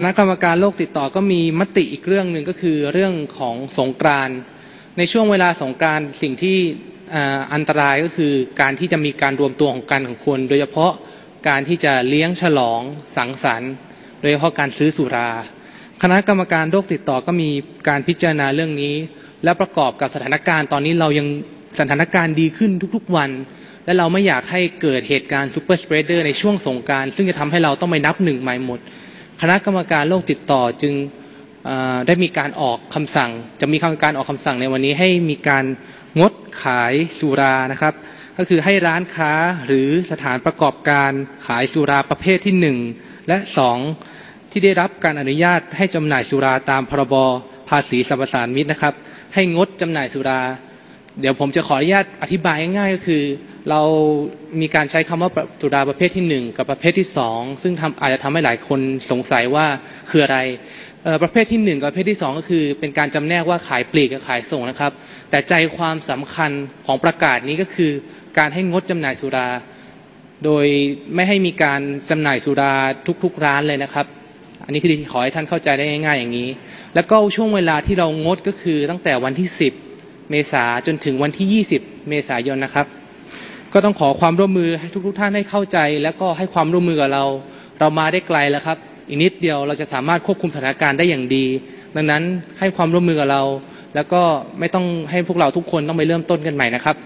คณะกรรมการโรคติดต่อก็มีมติอีกเรื่องหนึ่งก็คือเรื่องของสงกรานต์ในช่วงเวลาสงกรานต์สิ่งที่อันตรายก็คือการที่จะมีการรวมตัวของกันของคน โดยเฉพาะการที่จะเลี้ยงฉลองสังสรรค์ โดยเฉพาะการซื้อสุรา คณะกรรมการโรคติดต่อก็มีการพิจารณาเรื่องนี้ และประกอบกับสถานการณ์ตอนนี้เรายังสถานการณ์ดีขึ้นทุกๆวัน และเราไม่อยากให้เกิดเหตุการณ์ซูเปอร์สเปรเดอร์ในช่วงสงการ ซึ่งจะทำให้เราต้องไปนับหนึ่งใหม่หมด คณะกรรมการโรคติดต่อจึงได้มีการออกคำสั่ง จะมีคำการออกคำสั่งในวันนี้ให้มีการงดขายสุรานะครับ ก็คือให้ร้านค้าหรือสถานประกอบการขายสุราประเภทที่หนึ่งและสองที่ได้รับการอนุญาตให้จำหน่ายสุราตามพรบภาษีสรรพสานมิตนะครับ ให้งดจำหน่ายสุรา เดี๋ยวผมจะขออนุญาตอธิบายง่ายๆก็คือ เรามีการใช้คำว่าสุราประเภทที่หนึ่งกับประเภทที่สองซึ่งทำอาจจะทำให้หลายคนสงสัยว่าคืออะไรประเภทที่หนึ่งกับประเภทที่สองก็คือ เป็นการจำแนกว่าขายปลีกกับขายส่งนะครับ แต่ใจความสำคัญของประกาศนี้ก็คือ การให้งดจำหน่ายสุรา โดยไม่ให้มีการจำหน่ายสุราทุกๆร้านเลยนะครับ อันนี้คือขอให้ท่านเข้าใจได้ง่าย ๆ อย่างนี้ แล้วก็ช่วงเวลาที่เรางดก็คือตั้งแต่วันที่ 10 เมษาจนถึงวันที่ 20 เมษายนนะครับ ก็ต้องขอความร่วมมือให้ทุกๆท่านให้เข้าใจ แล้วก็ให้ความร่วมมือกับเรา เรามาได้ไกลแล้วครับ อีกนิดเดียวเราจะสามารถควบคุมสถานการณ์ได้อย่างดี ดังนั้นให้ความร่วมมือกับเรา แล้วก็ไม่ต้องให้พวกเราทุกคนต้องไปเริ่มต้นกันใหม่นะครับ